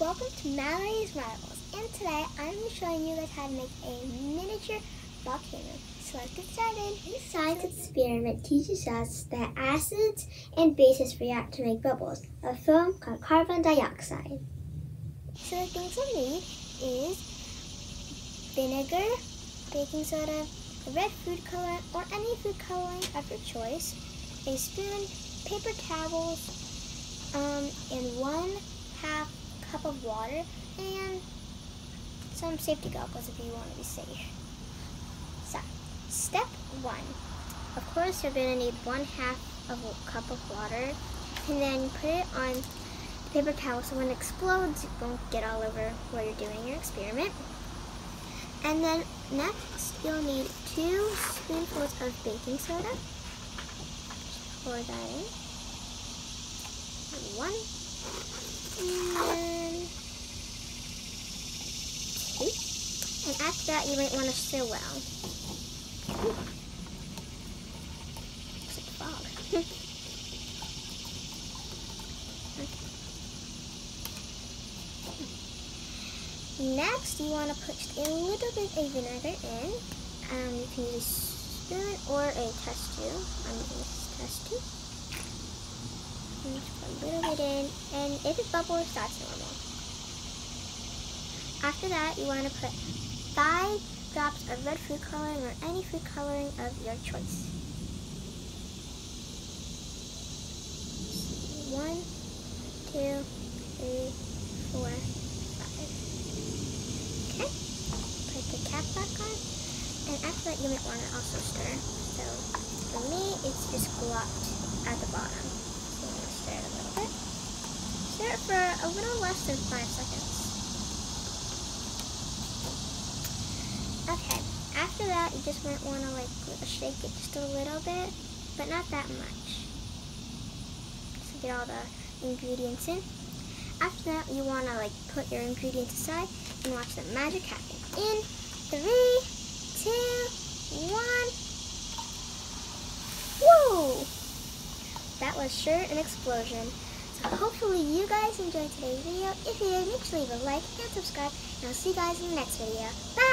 welcome to Mallory's Marvels, and today I'm showing you guys how to make a miniature volcano. So let's get started. This science experiment teaches us that acids and bases react to make bubbles, a film called carbon dioxide. So the things we need is vinegar, baking soda, a red food color or any food coloring of your choice, a spoon, paper towels, of water, and some safety goggles if you want to be safe. So, step one. Of course, you're going to need one half of a cup of water, and then put it on paper towel so when it explodes, it won't get all over where you're doing your experiment. And then next, you'll need two spoonfuls of baking soda. Just Pour that in. One. And. After that, you might want to stir well. Looks like fog. Next, you want to put a little bit of vinegar in. Um, you can use a spoon or a test tube. I'm using this test tube. Just put a little bit in, and if it bubbles, that's normal. After that, you want to put five drops of red food coloring or any food coloring of your choice. One, two, three, four, five. Okay, put the cap back on, and after that you might want to also stir. So for me, it's just glopped at the bottom. So I'm going to stir it a little bit. For a little less than five seconds. Okay, after that you just might want to like shake it just a little bit, but not that much. So get all the ingredients in. After that, you want to like put your ingredients aside and watch the magic happen. In three, two, one. Whoa! That was sure an explosion. So hopefully guys enjoyed today's video. If you did, make sure to leave a like and subscribe. And I'll see you guys in the next video. Bye!